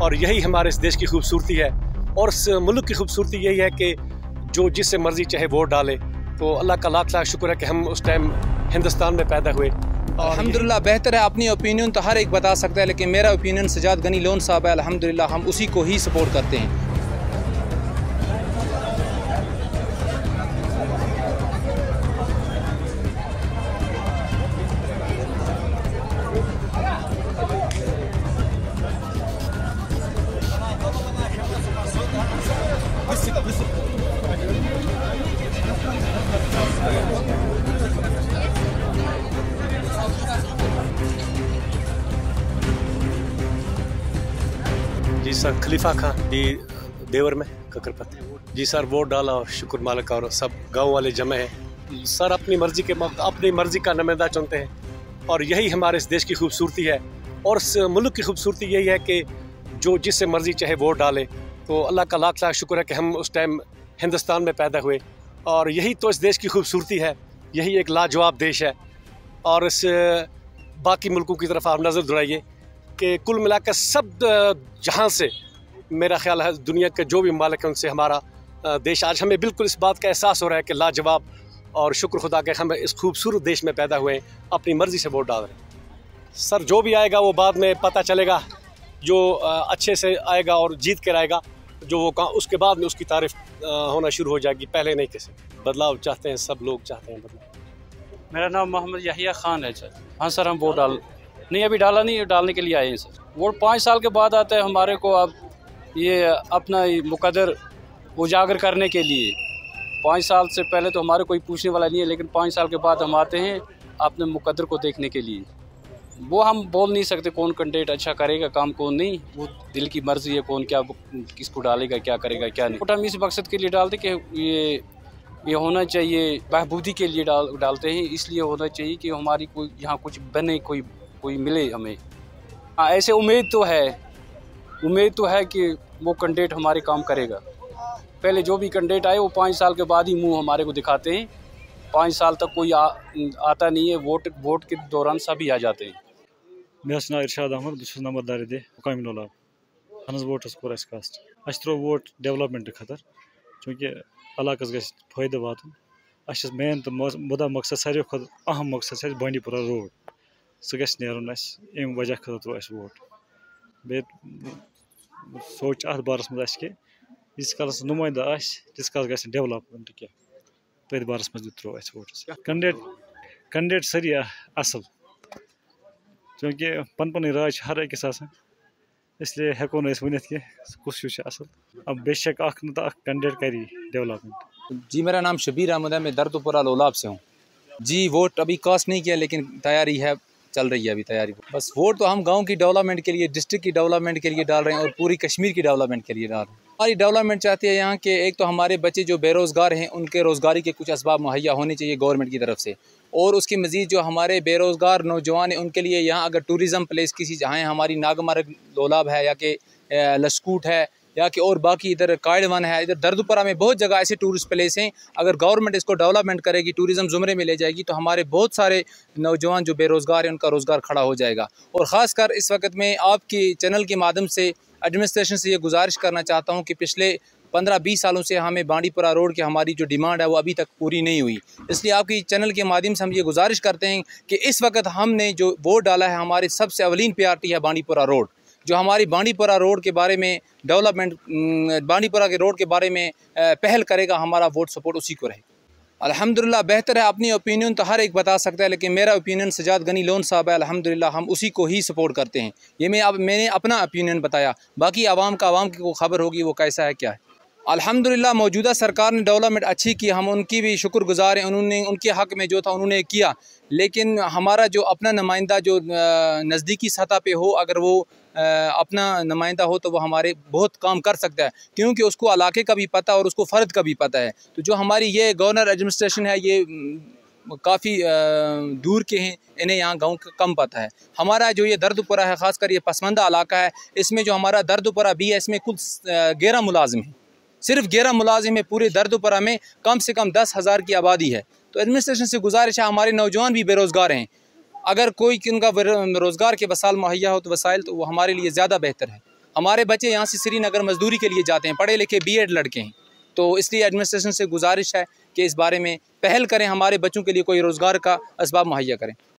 اور یہی ہمارے اس دیش کی خوبصورتی ہے اور اس ملک کی خوبصورتی یہی ہے کہ جو جس سے مرضی چاہے ووٹ ڈالے۔ تو اللہ کا لاکھ لاکھ شکر ہے کہ ہم اس ٹائم ہندوستان میں پیدا ہوئے۔ الحمدللہ، بہتر ہے، اپنی اوپینین تو ہر ایک بتا سکتا ہے، لیکن میرا اوپینین سجاد غنی لون صاحب ہے، الحمدللہ، ہم اسی کو ہی سپورٹ کرتے ہیں۔ سر، خلیفہ خان جی دیور میں ککرپت جی سر، ووٹ ڈالا اور شکر مالک اور سب گاؤں والے جمع ہیں۔ سر، اپنی مرضی کے اپنی مرضی کا نمائندہ چنتے ہیں۔ اور یہی ہمارے اس دیش کی خوبصورتی ہے۔ اور اس ملک کی خوبصورتی یہی ہے کہ جو جس سے مرضی چاہے ووٹ ڈالے۔ تو اللہ کا لاکھ لاکھ شکر ہے کہ ہم اس ٹائم ہندوستان میں پیدا ہوئے۔ اور یہی تو اس دیش کی خوبصورتی ہے۔ یہی ایک لاجواب دیش ہے۔ اور اس باقی ملکوں کی طرف آپ نظر دڑائیے کہ کل ملا کر سب جہاں سے میرا خیال ہے دنیا کے جو بھی ممالک ہیں ان سے ہمارا دیش آج ہمیں بالکل اس بات کا احساس ہو رہا ہے کہ لاجواب اور شکر خدا کہ ہم اس خوبصورت دیش میں پیدا ہوئے ہیں اپنی مرضی سے ووٹ ڈال رہے ہیں۔ سر، جو بھی آئے گا وہ بعد میں پتہ چلے گا جو اچھے سے آئے گا اور جیت کر آئے گا، جو وہ کہاں، اس کے بعد میں اس کی تعریف ہونا شروع ہو جائے گی پہلے نہیں کسی۔ بدلاؤ چاہتے ہیں، سب لوگ چاہتے ہیں بدلاؤ۔ میرا نام محمد یحییٰ خان ہے سر ہاں سر، ہم ووٹ ڈال نہیں، ابھی ڈالا نہیں، ڈالنے کے لیے آئے ہیں سر۔ ووٹ پانچ سال کے بعد آتا ہے ہمارے کو اب یہ اپنا مقدر اجاگر کرنے کے لیے۔ پانچ سال سے پہلے تو ہمارے کوئی پوچھنے والا نہیں ہے، لیکن پانچ سال کے بعد ہم آتے ہیں اپنے مقدر کو دیکھنے کے لیے۔ وہ ہم بول نہیں سکتے کون کنڈیٹ اچھا کرے گا، کام کون نہیں۔ وہ دل کی مرضی ہے کون کیا، کس کو ڈالے گا، کیا کرے گا، کیا نہیں۔ ووٹ ہم اس مقصد کے لیے ڈالتے کہ یہ یہ ہونا چاہیے، بہبودی کے لیے ڈال، ڈالتے ہیں۔ اس لیے ہونا چاہیے کہ ہماری کوئی یہاں کچھ بنے، کوئی کوئی ملے ہمیں۔ ہاں ایسے امید تو ہے۔ امید تو ہے کہ وہ کنڈیٹ ہمارے کام کرے گا۔ پہلے جو بھی کنڈیٹ آئے، وہ پانچ سال کے بعد ہی منہ ہمارے کو دکھاتے ہیں۔ پانچ سال تک کوئی آتا نہیں ہے، ووٹ ووٹ کے دوران سبھی آ جاتے ہیں۔ مےٚ حظ چھُ ناو اِرشاد احمد بہٕ چھُس نمبر دارِ دِ مُقامہِ لولاب اہن حظ ووٹَس کوٚر اَسہِ کاسٹ۔ اَسہِ ترٛوو ووٹ ڈٮ۪ولَپمٮ۪نٛٹ خٲطرٕ چوٗنٛکہِ علاقَس گژھِ فٲیدٕ واتُن اَسہِ مین تہٕ مُدا مقصد ساروی کھۄتہٕ اہم مقصد چھِ اَسہِ بانڈی پورہ روڈ۔ سُہ گژھِ نیرُن اَسہِ اَمہِ وجہ خٲطرٕ ترٛوو اَسہِ ووٹ بیٚیہِ سونٛچ اَتھ بارَس منٛز اَسہِ کہِ ییٖتِس کالَس نُمٲیندٕ آسہِ تیٖتِس کالَس گژھِ نہٕ ڈٮ۪ولَپمٮ۪نٛٹ کینٛہہ تٔتھۍ بارَس منٛز تہِ ترٛوو اَسہِ ووٹَس کَنڈِڈیٹ کَنڈِڈیٹ سٲری اَصٕل چوٗنٛکہِ پَنُن پَنٕنۍ راے چھِ ہر أکِس آسان اِسلیے ہٮ۪کو نہٕ أسۍ ؤنِتھ کہِ کُس ہیوٗ چھُ اَصٕل بے شک اکھ نہ تہٕ اکھ کینڈِڈیٹ کری ڈیولپمنٹ جی میرا نام شبیر احمد ہے میں دردپورہ لولاب سے ہوں جی ووٹ ابھی کاسٹ نہیں کیا لیکن تیاری ہے چل رہی ہے ابھی تیاری۔ بس ووٹ تو ہم گاؤں کی ڈیولپمنٹ کے لیے ڈسٹرکٹ کی ڈیولپمنٹ کے لیے ڈال رہے ہیں اور پوری کشمیر کی ڈیولپمنٹ کے لیے ڈال رہے ہیں۔ ہماری ڈیولپمنٹ چاہتی ہے یہاں کہ ایک تو ہمارے بچے جو بے روزگار ہیں، ان کے روزگاری کے کچھ اسباب مہیا ہونے چاہیے گورنمنٹ کی طرف سے۔ اور اس کے مزید جو ہمارے بے روزگار نوجوان ہیں، ان کے لیے یہاں اگر ٹوریزم پلیس کسی جہاں ہماری ناگمرگ لولاب ہے یا کہ لسکوٹ ہے یا کہ اور باقی ادھر کائڈ ون ہے، ادھر دردپورہ میں بہت جگہ ایسے ٹورسٹ پلیس ہیں۔ اگر گورنمنٹ اس کو ڈیولپمنٹ کرے گی ٹوریزم زمرے میں لے جائے گی، تو ہمارے بہت سارے نوجوان جو بے روزگار ہیں، ان کا روزگار کھڑا ہو جائے گا۔ اور خاص کر اس وقت میں آپ کی چینل کے مادھیم سے ایڈمنسٹریشن سے یہ گزارش کرنا چاہتا ہوں کہ پچھلے پندرہ بیس سالوں سے ہمیں بانڈی پورہ روڈ کی ہماری جو ڈیمانڈ ہے، وہ ابھی تک پوری نہیں ہوئی۔ اس لیے آپ کی چینل کے مادھیم سے ہم یہ گزارش کرتے ہیں کہ اس وقت ہم نے جو ووٹ ڈالا ہے ہماری سب سے اولین پیارٹی ہے بانڈی پورہ روڈ جو ہماری بانڈی پورہ روڈ کے بارے میں ڈیولپمنٹ بانڈی پورہ کے روڈ کے بارے میں پہل کرے گا، ہمارا ووٹ سپورٹ اسی کو رہے الحمدللہ، بہتر ہے، اپنی اوپینین تو ہر ایک بتا سکتا ہے، لیکن میرا اوپینین سجاد غنی لون صاحب ہے، الحمدللہ، ہم اسی کو ہی سپورٹ کرتے ہیں۔ یہ میں اب، میں نے اپنا اوپینین بتایا، باقی عوام کا عوام کی کو خبر ہوگی، وہ کیسا ہے، کیا ہے۔ الحمدللہ، موجودہ سرکار نے ڈیولپمنٹ اچھی کی، ہم ان کی بھی شکر گزار ہیں، انہوں نے، ان کے حق میں جو تھا، انہوں نے کیا۔ لیکن ہمارا جو اپنا نمائندہ، جو نزدیکی سطح پہ ہو، اگر وہ اپنا نمائندہ ہو تو وہ ہمارے بہت کام کر سکتا ہے، کیونکہ اس کو علاقے کا بھی پتہ اور اس کو فرد کا بھی پتہ ہے۔ تو جو ہماری یہ گورنر ایڈمنسٹریشن ہے، یہ کافی دور کے ہیں، انہیں یہاں گاؤں کا کم پتہ ہے۔ ہمارا جو یہ درد پورہ ہے، خاص کر یہ پسماندہ علاقہ ہے، اس میں جو ہمارا درد پورہ بھی ہے، اس میں کل گیرہ ملازم ہیں۔ صرف گیرہ ملازم ہے پورے درد پورہ میں کم سے کم دس ہزار کی آبادی ہے۔ تو ایڈمنسٹریشن سے گزارش ہے، ہمارے نوجوان بھی بے روزگار ہیں۔ اگر کوئی ان کا روزگار کے وسائل مہیا ہو تو وسائل تو وہ ہمارے لیے زیادہ بہتر ہے۔ ہمارے بچے یہاں سے سری نگر مزدوری کے لیے جاتے ہیں، پڑھے لکھے بی ایڈ لڑکے ہیں۔ تو اس لیے ایڈمنسٹریشن سے گزارش ہے کہ اس بارے میں پہل کریں، ہمارے بچوں کے لیے کوئی روزگار کا اسباب مہیا کریں۔